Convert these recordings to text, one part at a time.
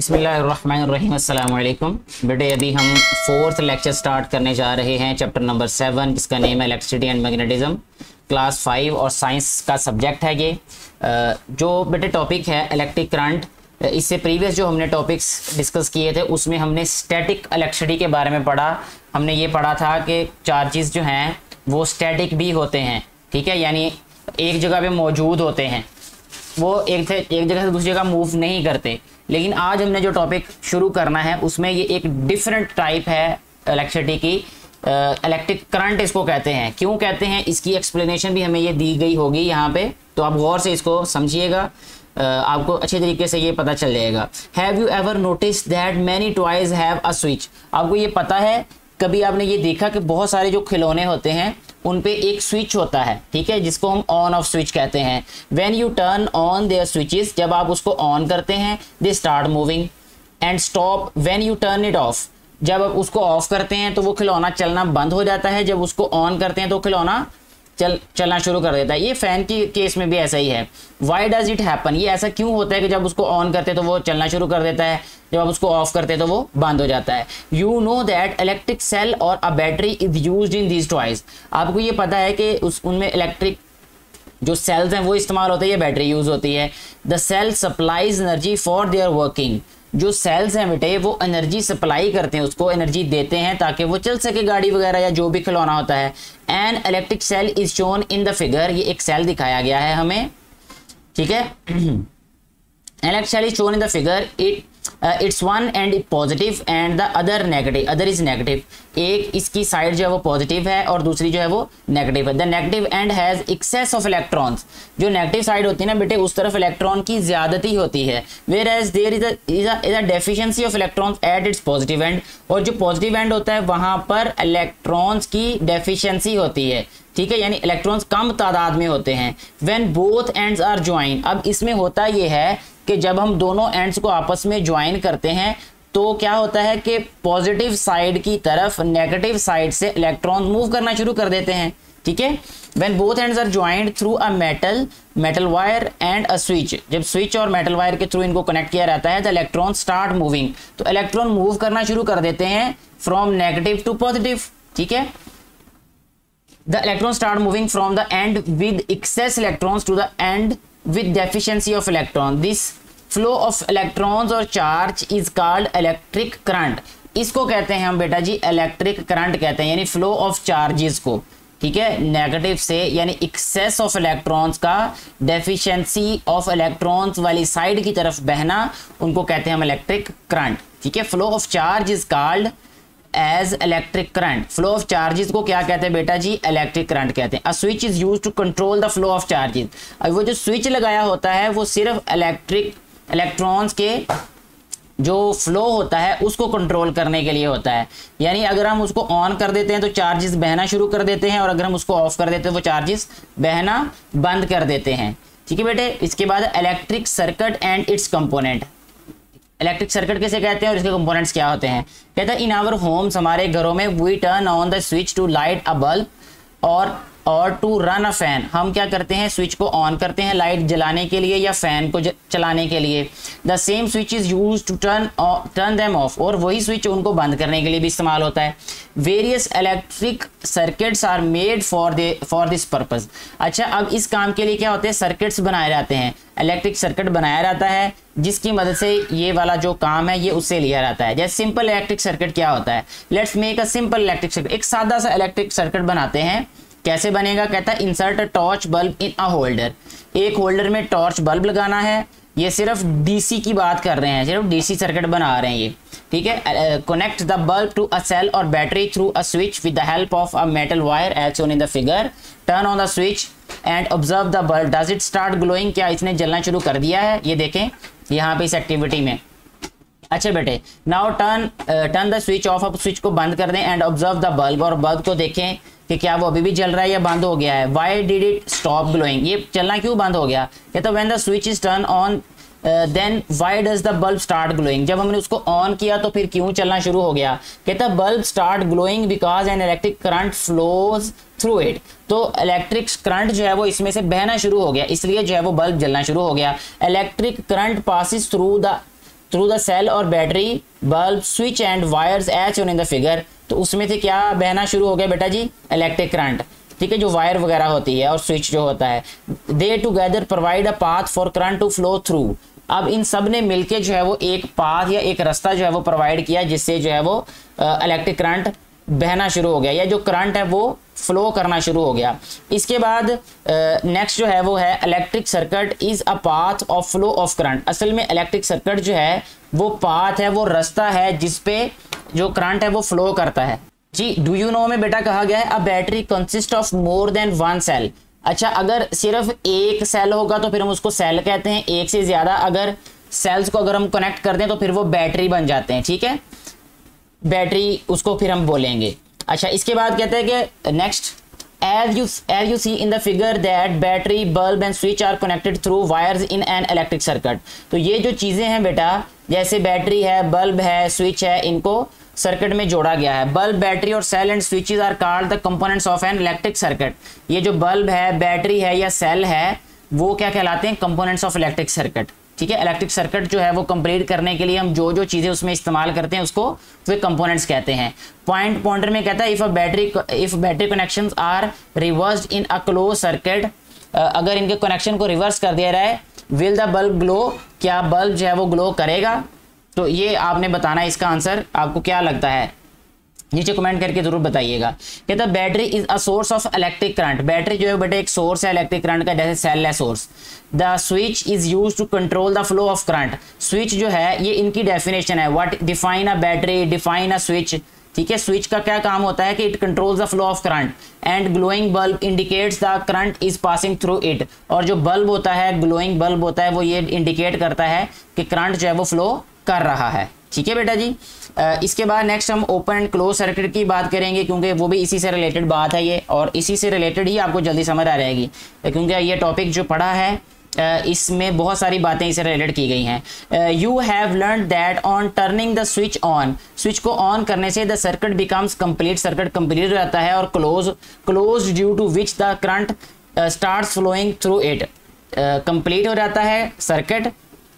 बसमीम बेटे, अभी हम फोर्थ लेक्चर स्टार्ट करने जा रहे हैं, चैप्टर नंबर सेवन, जिसका नेम है electricity and magnetism. Class five और साइंस का सब्जेक्ट है ये। जो बेटे टॉपिक है, इलेक्ट्रिक करंट, इससे प्रीवियस जो हमने टॉपिक्स डिस्कस किए थे, उसमें हमने स्टैटिक इलेक्ट्रिसिटी के बारे में पढ़ा। हमने ये पढ़ा था कि चार्जेस जो हैं, वो स्टैटिक भी होते हैं, ठीक है? यानी एक जगह पे मौजूद होते हैं। वो एक एक जगह से दूसरी जगह मूव नहीं करते। लेकिन आज हमने जो टॉपिक शुरू करना है, उसमें ये एक डिफरेंट टाइप है इलेक्ट्रिसिटी की। इलेक्ट्रिक करंट इसको कहते हैं। क्यों कहते हैं? इसकी एक्सप्लेनेशन भी हमें ये दी गई होगी यहाँ पे। तो आप गौर से इसको समझिएगा। आपको अच्छे तरीके से ये पता चल जाएगा। Have you ever notice that many toys have a switch आपको ये पता है, कभी आपने ये देखा कि बहुत सारे जो खिलौने होते हैं उन पे एक स्विच होता है, ठीक है, जिसको हम ऑन ऑफ़ स्विच कहते हैं। When you turn on their switches जब आप उसको ऑन करते हैं they start moving and stop when you turn it off जब आप उसको ऑफ़ करते हैं तो वो खिलौना चलना बंद हो जाता है, जब उसको ऑन करते हैं तो खिलौना चल, चलना शुरू कर देता है। ये फ़ैन की केस में भी ऐसा ही है। वाई डज इट हैपन ये ऐसा क्यों होता है कि जब उसको ऑन करते तो वो चलना शुरू कर देता है। जब आप उसको ऑफ़ करते तो वो बंद हो जाता है। You know that electric cell और a battery is use in this toys आपको ये पता है कि उस, उनमें इलेक्ट्रिक जो सेल्स हैं वो इस्तेमाल होते हैं, या बैटरी यूज़ होती है। The cell supplies energy for their working जो सेल्स हैं बेटे, वो एनर्जी सप्लाई करते हैं, उसको एनर्जी देते हैं ताकि वो चल सके गाड़ी वगैरह या जो भी खिलौना होता है। An electric cell is shown in the figure ये एक सेल दिखाया गया है हमें। ठीक है? Electric cell is shown in the figure it it's one end positive and the other negative other is negative एक इसकी साइड जो है वो पॉजिटिव है और दूसरी जो है वो नेगेटिव है. The negative end has excess of electrons जो नेगेटिव साइड होती है ना बेटे, उस तरफ़ इलेक्ट्रॉन की ज्यादती होती है. Whereas there is is a deficiency of electrons at its positive end और जो पॉजिटिव एंड होता है, वहाँ पर इलेक्ट्रॉन्स की डेफिशिएंसी होती है. ठीक है, यानी इलेक्ट्रॉन्स कम तादाद में होते हैं। When both ends are join अब इसमें होता यह है कि जब हम दोनों एंड्स को आपस में ज्वाइन करते हैं तो क्या होता है कि पॉजिटिव साइड की तरफ़ नेगेटिव साइड से इलेक्ट्रॉन मूव करना शुरू कर देते हैं, ठीक है? When both ends are joint through a metal metal wire and a switch जब स्विच और मेटल वायर के थ्रू इनको कनेक्ट किया रहता है द इलेक्ट्रॉन स्टार्ट मूविंग तो इलेक्ट्रॉन मूव करना शुरू कर देते हैं फ्रॉम नेगेटिव टू पॉजिटिव ठीक है? The electron start moving from the end with excess electrons to the end with deficiency of electron. This flow of electrons और charge is called electric current. इसको कहते हैं हम बेटा जी इलेक्ट्रिक करंट कहते हैं, यानी फ्लो ऑफ़ चार्जेस को। ठीक है? नेगेटिव से, यानी एक्सेस ऑफ़ इलेक्ट्रॉन्स का डेफिशिएंसी ऑफ़ इलेक्ट्रॉन्स वाली साइड की तरफ़ बहना, उनको कहते हैं हम इलेक्ट्रिक करंट ठीक है? Flow of charge is called as electric current flow of charges को क्या कहते हैं बेटा जी? इलेक्ट्रिक करंट कहते हैं। Switch is use to control the flow of charges अब वो जो स्विच लगाया होता है, वो सिर्फ़ इलेक्ट्रिक इलेक्ट्रॉन्स के जो फ्लो होता है, उसको कंट्रोल करने के लिए होता है। यानी अगर हम उसको ऑन कर देते हैं तो चार्जेस बहना शुरू कर देते हैं, और अगर हम उसको ऑफ़ कर देते हैं तो चार्जेस बहना बंद कर देते हैं। ठीक है बेटे? इसके बाद electric circuit and its component electric circuit कैसे कहते हैं और इसके कंपोनेंट्स क्या होते हैं? कहते हैं इन आवर होम्स हमारे घरों में we turn on the switch to light a bulb और और टू रन अ फ़ैन हम क्या करते हैं? स्विच को ऑन करते हैं लाइट जलाने के लिए या फ़ैन को चलाने के लिए। The same switch is use to turn turn them off और वही स्विच उनको बंद करने के लिए भी इस्तेमाल होता है। Various electric circuits are made for the for this purpose अच्छा अब इस काम के लिए क्या होते हैं? सर्किट्स बनाए जाते हैं। इलेक्ट्रिक सर्किट बनाया जाता है, जिसकी मदद से ये वाला जो काम है, ये उससे लिया जाता है। जैसे सिंपल इलेक्ट्रिक सर्किट क्या होता है? Let's make a simple electric circuit एक सादा सा इलेक्ट्रिक सर्किट बनाते हैं। कैसे बनेगा? कहता है insert torch bulb in a holder एक होल्डर में टॉर्च बल्ब लगाना है। ये सिर्फ़ डीसी की बात कर रहे हैं, सिर्फ़ डीसी सर्किट बना रहे हैं ये। ठीक है? Connect the bulb to a cell और battery through a switch with the help of a metal wire as shown in the figure turn on the switch and observe the bulb does it start glowing क्या इसने जलना शुरू कर दिया है? ये देखें, यहाँ पे इस एक्टिविटी में। अच्छा बेटे now turn turn the switch off अब स्विच को बंद कर दें एंड ऑब्ज़र्व द बल्ब और बल्ब को देखें कि क्या वो अभी भी चल रहा है या बंद हो गया है। Why did it stop glowing ये चलना क्यों बंद हो गया? कहता when the switch is turn on then why does the bulb start glowing जब हमने उसको ऑन किया तो फिर क्यों चलना शुरू हो गया? कहता bulb start glowing because an electric current flows through it तो इलेक्ट्रिक करंट जो है वो इसमें से बहना शुरू हो गया, इसलिए जो है वो बल्ब जलना शुरू हो गया। Electric current passes through the through the cell और battery bulb switch and wires as in the figure तो उसमें से क्या बहना शुरू हो गया बेटा जी? इलेक्ट्रिक करंट ठीक है, जो वायर वगैरह होती है और स्विच जो होता है। They together provide a path for current to flow through अब इन सबने मिलकर जो है वो एक पाथ या एक रास्ता जो है वो प्रोवाइड किया, जिससे जो है वो इलेक्ट्रिक करंट बहना शुरू हो गया या जो करंट है वो फ्लो करना शुरू हो गया। इसके बाद नेक्स्ट जो है वो है electric circuit is a path of flow of current असल में इलेक्ट्रिक सर्किट जो है, वो पाथ है, वो रास्ता है जिसपे जो करंट है वो फ्लो करता है। जी डू यू नो में बेटा कहा गया है a battery consist of more than one cell अच्छा अगर सिर्फ़ एक सेल होगा तो फिर हम उसको सेल कहते हैं। एक से ज़्यादा अगर सेल्स को अगर हम कनेक्ट कर दें तो फिर वो बैटरी बन जाते हैं, ठीक है? बैटरी उसको फिर हम बोलेंगे। अच्छा इसके बाद कहते हैं कि next as you as you see in the figure that battery bulb and switch are connected through wires in an electric circuit तो ये जो चीज़ें हैं बेटा, जैसे बैटरी है बल्ब है स्विच है, इनको सर्किट में जोड़ा गया है। बल्ब बैटरी और cell and switches are called the components of an electric circuit ये जो बल्ब है बैटरी है या सेल है, वो क्या कहलाते हैं? कंपोनेंट्स ऑफ़ इलेक्ट्रिक सर्किट ठीक है? इलेक्ट्रिक सर्किट जो है वो कंप्लीट करने के लिए हम जो जो चीज़ें उसमें इस्तेमाल करते हैं, उसको वे कंपोनेंट्स कहते हैं। पॉइंट पॉइंटर में कहता है if a battery if battery connection are reverse in a close circuit अगर इनके कनेक्शन को रिवर्स कर दिया जाए विल द बल्ब ग्लो क्या बल्ब जो है वो ग्लो करेगा? तो ये आपने बताना इसका आंसर आपको क्या लगता है? नीचे कमेंट करके ज़रूर बताइएगा कहता है battery is a source of electric current battery जो है बेटा एक सोर्स है इलेक्ट्रिक करंट का, जैसे सेल है source the switch is use to control the flow of current switch जो है, ये इनकी डेफिनेशन है. What define a battery define a switch ठीक है? स्विच का क्या काम होता है कि it control the flow of current and glowing bulb indicates the current is passing through it और जो बल्ब होता है ग्लोइंग बल्ब होता है, वो ये इंडिकेट करता है कि करंट जो है वो फ्लो कर रहा है। ठीक है बेटा जी? इसके बाद नेक्स्ट हम ओपन एंड क्लोज सर्किट की बात करेंगे, क्योंकि वो भी इसी से रिलेटेड बात है ये, और इसी से रिलेटेड ही आपको जल्दी समझ आ जाएगी। क्योंकि ये टॉपिक जो पढ़ा है इसमें बहुत सारी बातें इसे रिलेटेड की गई हैं। You have learn that on turning the switch on switch को ऑन करने से the circuit becomes complete circuit complete हो जाता है, और close close due to which the current start flowing through it complete हो जाता है सर्किट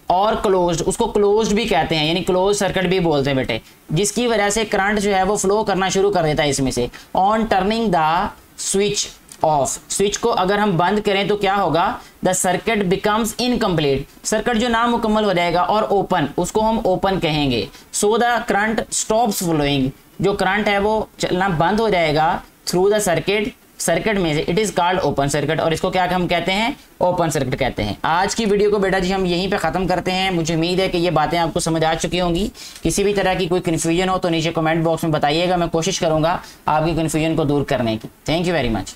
और क्लोज्ड उसको क्लोज्ड भी कहते हैं, यानी क्लोज सर्किट भी बोलते हैं बेटे। जिसकी वजह से करंट जो है वो फ्लो करना शुरू कर देता है इसमें से। On turning the switch off switch को अगर हम बंद करें तो क्या होगा? The circuit becomes incomplete circuit जो नाम मुकम्मल हो जाएगा और ओपन उसको हम ओपन कहेंगे। So the current stops flowing जो करंट है वो चलना बंद हो जाएगा थ्रू द सर्किट सर्किट में से it is called open circuit और इसको क्या हम कहते हैं? ओपन सर्किट कहते हैं। आज की वीडियो को बेटा जी हम यहीं पे ख़त्म करते हैं। मुझे उम्मीद है कि ये बातें आपको समझ आ चुकी होंगी। किसी भी तरह की कोई कंफ्यूजन हो तो नीचे कमेंट बॉक्स में बताइएगा। मैं कोशिश करूँगा आपकी कंफ्यूजन को दूर करने की। Thank you very much